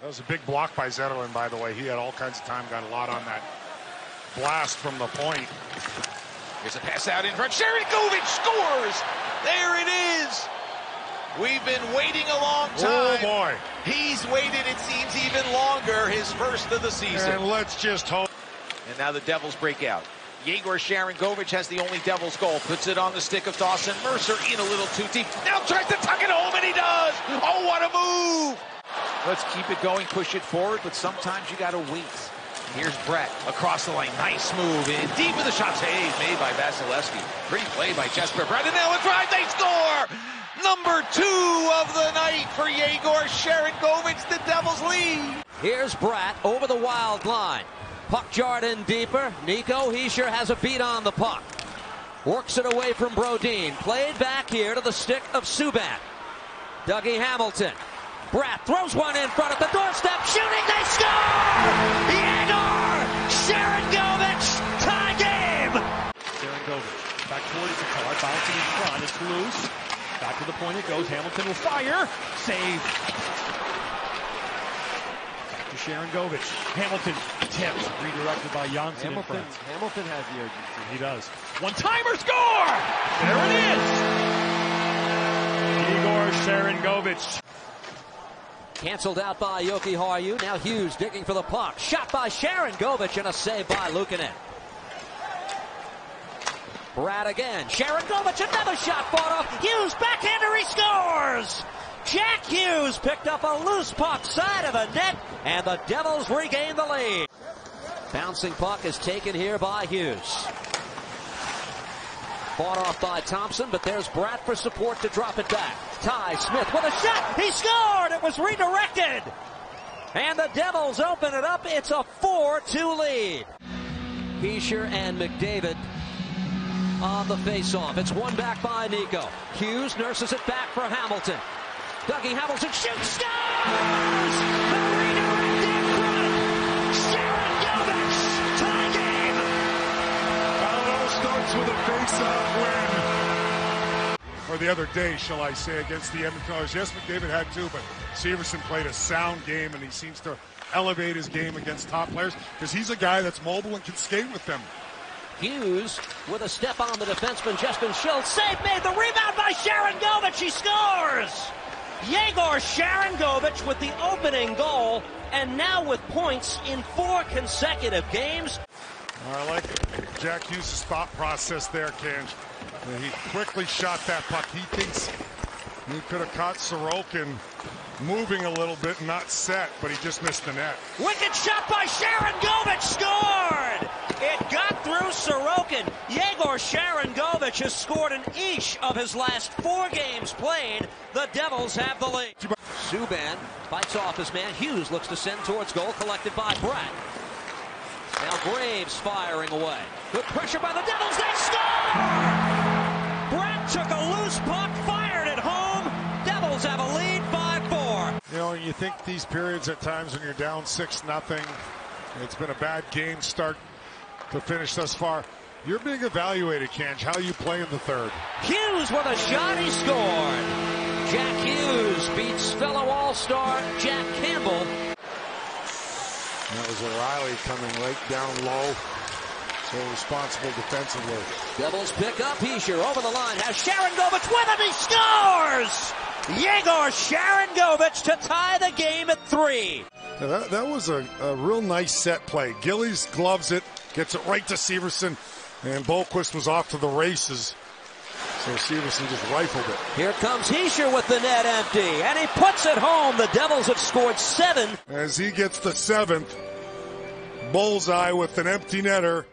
That was a big block by Zetterlund, by the way. He had all kinds of time, got a lot on that blast from the point. Here's a pass out in front. Sharangovich scores! There it is! We've been waiting a long oh, time. Oh, boy. He's waited, it seems, even longer, his first of the season. And let's just hope. And now the Devils break out. Yegor Sharangovich has the only Devils goal. Puts it on the stick of Dawson Mercer in a little too deep. Now tries to tuck it home, and he does! Oh, what a move! Let's keep it going, push it forward, but sometimes you got to wait. Here's Bratt across the line. Nice move in deep with the shot save made by Vasilevskiy. Pretty play by Jesper Bratt. And now a drive. They score! Number two of the night for Yegor Sharangovich. The Devils lead. Here's Bratt over the wild line. Puck jarred in deeper. Nico Hischier has a beat on the puck. Works it away from Brodin. Played back here to the stick of Subban. Dougie Hamilton. Bratt throws one in front of the doorstep. Shooting, they score! Yegor Sharangovich tie game! Sharangovich back towards the car, bouncing in front. It's loose. Back to the point it goes. Hamilton will fire. Save. Back to Sharangovich. Hamilton tipped. Redirected by Janssen in front. Hamilton has the urgency. He does. One timer score! There it is! Yegor Sharangovich. Canceled out by Jokiharju. Now Hughes digging for the puck. Shot by Sharangovich and a save by Luukkonen. Bratt again. Sharangovich, another shot fought off. Hughes backhander, he scores! Jack Hughes picked up a loose puck side of the net, and the Devils regain the lead. Bouncing puck is taken here by Hughes. Fought off by Thompson, but there's Bratt for support to drop it back. Ty Smith with a shot. He scored. It was redirected. And the Devils open it up. It's a 4-2 lead. Hischier and McDavid on the faceoff. It's one back by Nico. Hughes nurses it back for Hamilton. Dougie Hamilton shoots, scores! Win. Or the other day, shall I say, against the Edmonton Oilers. Yes, McDavid had two, but Severson played a sound game, and he seems to elevate his game against top players because he's a guy that's mobile and can skate with them. Hughes with a step on the defenseman Justin Schultz. Save made. The rebound by Sharangovich. He scores. Yegor Sharangovich with the opening goal, and now with points in four consecutive games. I like Jack Hughes' thought process there, Kanj. He quickly shot that puck. He thinks he could have caught Sorokin moving a little bit, not set, but he just missed the net. Wicked shot by Sharangovich. Scored. It got through Sorokin. Yegor Sharangovich has scored in each of his last four games played. The Devils have the lead. Subban fights off his man. Hughes looks to send towards goal, collected by Bratt. Now Graves firing away. Good pressure by the Devils. They score! Bratt took a loose puck, fired it home. Devils have a lead 5-4. You know, you think these periods at times when you're down 6 nothing, it's been a bad game start to finish thus far. You're being evaluated, Kanj, how you play in the third. Hughes with a shot, he scored. Jack Hughes beats fellow All-Star Jack Campbell. That was O'Reilly coming right down low. So responsible defensively. Devils pick up Hischier over the line. Has Sharangovich with him. He scores! Yegor Sharangovich to tie the game at three. Now that, that was a, a real nice set play. Gillies gloves it, gets it right to Severson, and Boqvist was off to the races. So Severson just rifled it. Here comes Hischier with the net empty, and he puts it home. The Devils have scored seven. As he gets the seventh, bullseye with an empty netter.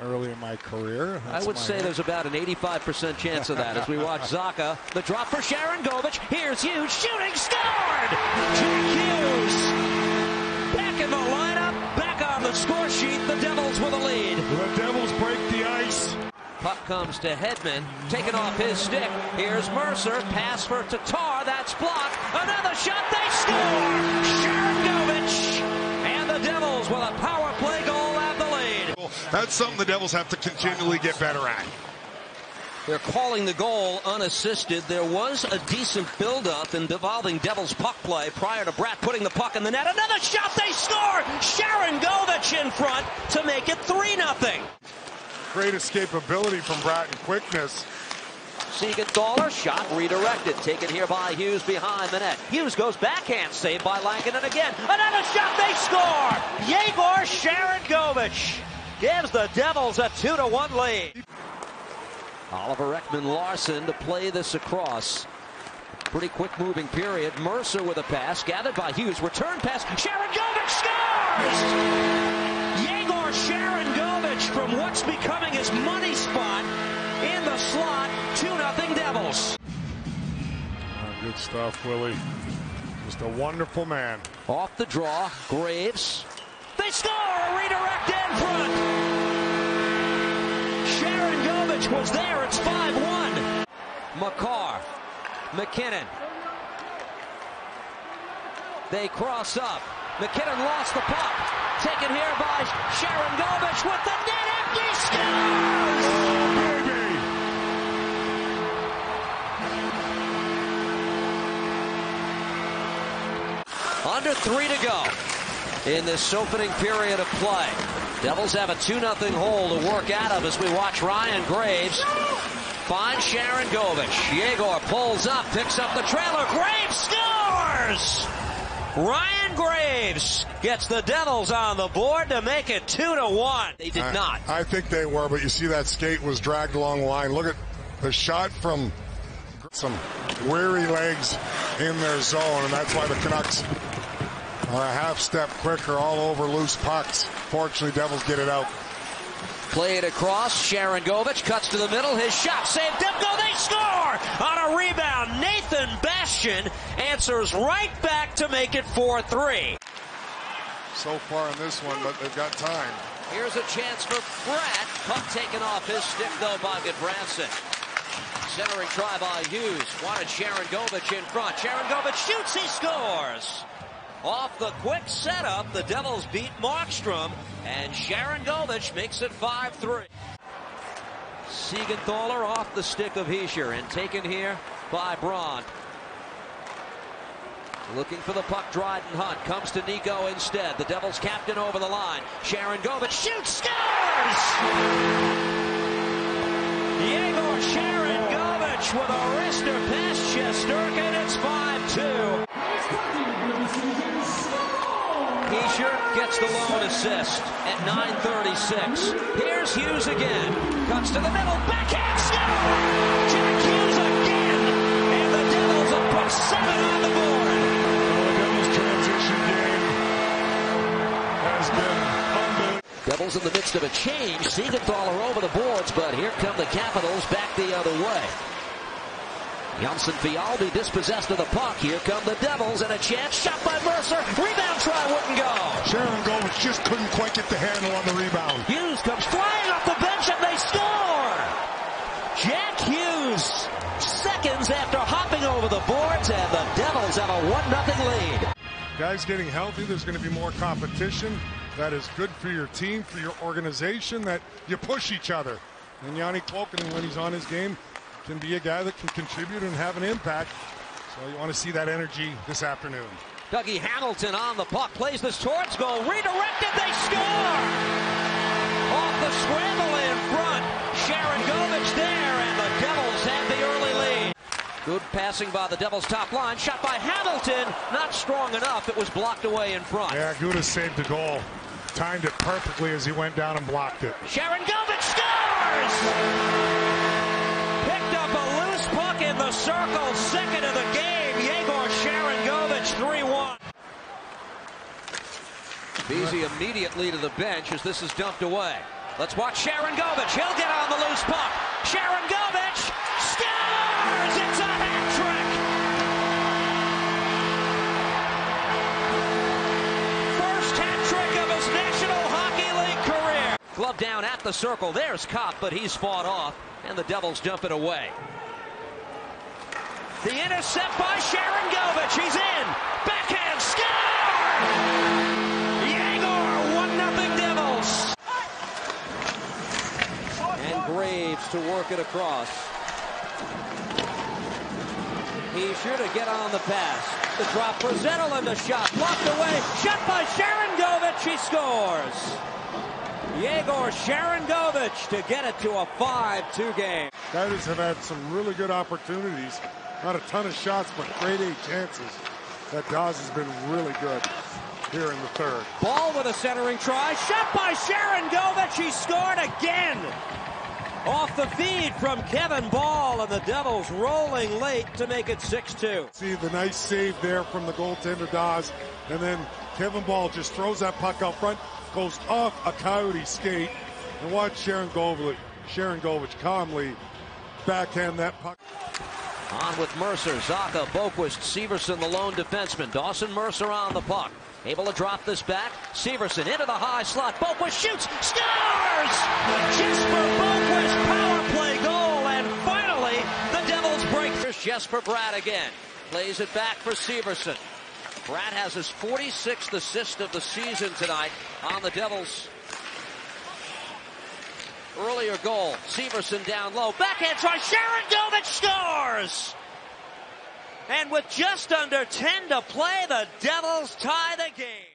Early in my career, I would say there's about an 85% chance of that as we watch Zacha. The drop for Sharangovich. Here's Hughes shooting, scored! Jack Hughes back in the lineup, back on the score sheet. The Devils Puck comes to Hedman, taking off his stick. Here's Mercer, pass for Tatar, that's blocked. Another shot, they score! Sharangovich! And the Devils with a power play goal have the lead. That's something the Devils have to continually get better at. They're calling the goal unassisted. There was a decent buildup involving Devils puck play prior to Bratt putting the puck in the net. Another shot, they score! Sharangovich in front to make it 3 0. Great escapability from Bratt and quickness. Siegenthaler, shot redirected. Taken here by Hughes behind the net. Hughes goes backhand, saved by Lankinen again. Another shot, they score! Yegor Sharangovich gives the Devils a 2 to 1 lead. Oliver Ekman Larsson to play this across. Pretty quick moving period. Mercer with a pass, gathered by Hughes. Return pass. Sharangovich scores! From what's becoming his money spot in the slot. 2 0 Devils. Oh, good stuff, Willie. Just a wonderful man. Off the draw, Graves. They score! A redirect in front. Sharangovich was there. It's 5-1. Makar. MacKinnon. They cross up. MacKinnon lost the puck. Taken here by Sharangovich with the net empty. Scores! Under three to go in this opening period of play. Devils have a 2-0 hole to work out of as we watch Ryan Graves find Sharangovich. Yegor pulls up, picks up the trailer. Graves scores! Ryan Graves gets the Devils on the board to make it 2 to 1. They did I, not. I think they were, but you see that skate was dragged along the line. Look at the shot from some weary legs in their zone, and that's why the Canucks are a half step quicker all over loose pucks. Fortunately, Devils get it out. Play it across. Sharangovich cuts to the middle. His shot saved. Demko, they score! On a rebound, Nathan Bastian answers right back to make it 4-3. So far in this one, but they've got time. Here's a chance for Bratt. Puck taken off his stick though by Gudbranson. Centering try by Hughes. Wanted Sharangovich in front. Sharangovich shoots, he scores! Off the quick setup, the Devils beat Markstrom, and Sharangovich makes it 5-3. Siegenthaler off the stick of Hischier and taken here by Braun. Looking for the puck, Dryden Hunt comes to Nico instead. The Devils captain over the line. Sharangovich shoots, scores! Yegor Sharangovich with a wrister past Shesterkin. It's 5-2. Hischier gets the lone assist at 9.36. Here's Hughes again. Cuts to the middle. Backhand score! Jack Hughes again! And the Devils have put seven on the board. Well, the Devils' transition game has been unbelievable. Devils in the midst of a change. Siegenthaler over the boards, but here come the Capitals back the other way. Janssen Fialbi dispossessed of the puck. Here come the Devils and a chance. Shot by Mercer. Rebound try wouldn't go. Sharangovich just couldn't quite get the handle on the rebound. Hughes comes flying off the bench and they score. Jack Hughes, seconds after hopping over the boards, and the Devils have a 1-0 lead. Guys getting healthy, there's going to be more competition. That is good for your team, for your organization, that you push each other. And Janne Kuokkanen, when he's on his game, can be a guy that can contribute and have an impact. So you want to see that energy this afternoon. Dougie Hamilton on the puck, plays this towards goal, redirected, they score! Off the scramble in front, Sharangovich there, and the Devils have the early lead. Good passing by the Devils top line, shot by Hamilton, not strong enough, it was blocked away in front. Yeah, Gudas saved the goal. Timed it perfectly as he went down and blocked it. Sharangovich scores! Picked up a loose puck in the circle, second of the game, Yegor Sharangovich 3-1. Beasy immediately to the bench as this is dumped away. Let's watch Sharangovich. He'll get on the loose puck. Sharangovich scores! It's a hat trick! First hat trick of his National Hockey League career. Glove down at the circle. There's Kopp, but he's fought off, and the Devils dump it away. The intercept by Sharangovich. He's in. Backhand score! Yegor, 1 0 Devils. And Graves to work it across. He's sure to get on the pass. The drop for Zetterlund, a shot blocked away. Shot by Sharangovich. He scores. Yegor Sharangovich to get it to a 5-2 game. Guys have had some really good opportunities. Not a ton of shots, but great eight chances. That Dawes has been really good here in the third. Bahl with a centering try. Shot by Sharangovich. He scored again. Off the feed from Kevin Bahl, and the Devils rolling late to make it 6-2. See the nice save there from the goaltender Dawes, and then Kevin Bahl just throws that puck out front, goes off a Coyote skate, and watch Sharangovich, Sharon Govich calmly backhand that puck. On with Mercer, Zacha, Boqvist, Severson, the lone defenseman. Dawson Mercer on the puck. Able to drop this back. Severson into the high slot. Boqvist shoots, scores! Jesper Boqvist, power play goal, and finally the Devils break. Jesper Bratt again. Plays it back for Severson. Bratt has his 46th assist of the season tonight on the Devils. Earlier goal. Severson down low. Backhand try. Sharangovich scores! And with just under 10 to play, the Devils tie the game.